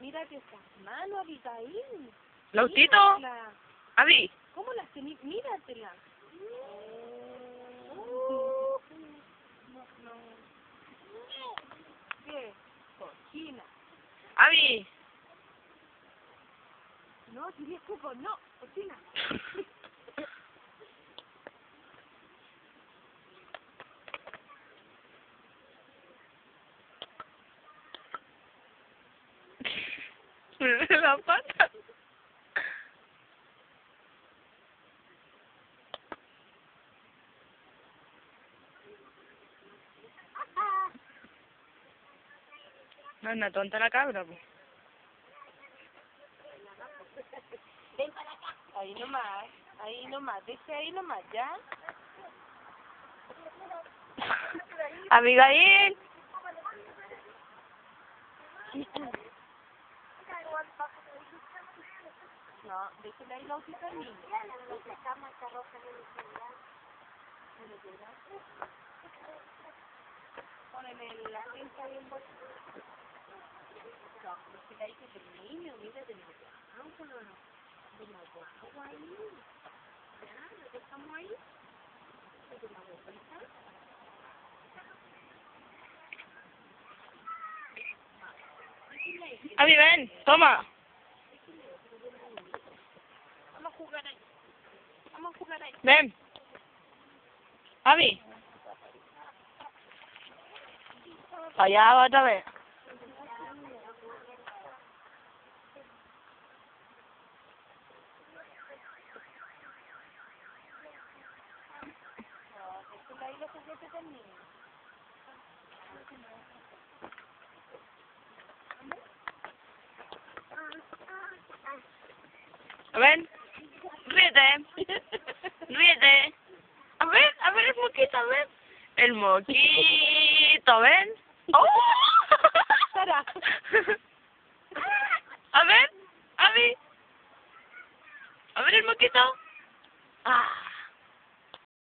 Mírate esas manos, Abigail. Lautito. Avi, ¿Cómo las tenés? Míratela. ¿Qué? Cochina. Avi. No, tienes cuco, no, cochina. La pata. No, una tonta la cabra, pues. Ven para acá. Ahí nomás, ahí nomás, deje ahí nomás, ¿ya? Abigail. No, déjela ahí la hojita al niño. Ponele la cinta bien vuelta. No, déjela ahí que niño, mira de la guagua. De la guagua ahí. Ya, lo dejamos ahí. De la guaguita. Avi, ven, toma. Vamos a jugar ahí. Vamos a jugar ahí. Ven. Avi. Allá va otra vez. Déjela ahí los juguetes del niño. Ven. Ríete. Ríete. A ver, a ver el moquito, a ver. El moquito, ven. ¡Oh! A ver, Avi. A ver el moquito. Ah.